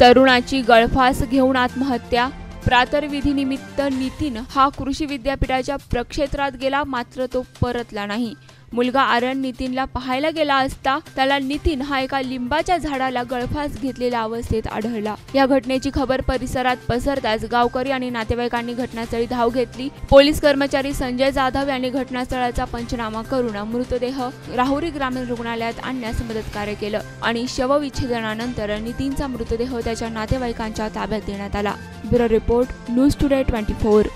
तरुणाची गळफास घेऊन आत्महत्या. प्रातर्विधीनिमित्त नितीन हा कृषी विद्यापीठाच्या प्रक्षेत्रात गेला मात्र तो परतला नाही. मुलगा आर्यन नितीनला पाहायला गेला असता त्याला नितीन हा एका लिंबाच्या झाडाला गळफास घेतलेल्या अवस्थेत आढळला. या घटनेची खबर परिसरात पसरताच गावकरी आणि नातेवाईकांनी घटनास्थळी धाव घेतली. पोलीस कर्मचारी संजय जाधव यांनी घटनास्थळाचा पंचनामा करून मृतदेह राहुरी ग्रामीण रुग्णालयात आणण्यास मदत कार्य केलं आणि शवविच्छेदनानंतर नितीनचा मृतदेह त्याच्या नातेवाईकांच्या ताब्यात देण्यात आला. Bureau report news today twenty four.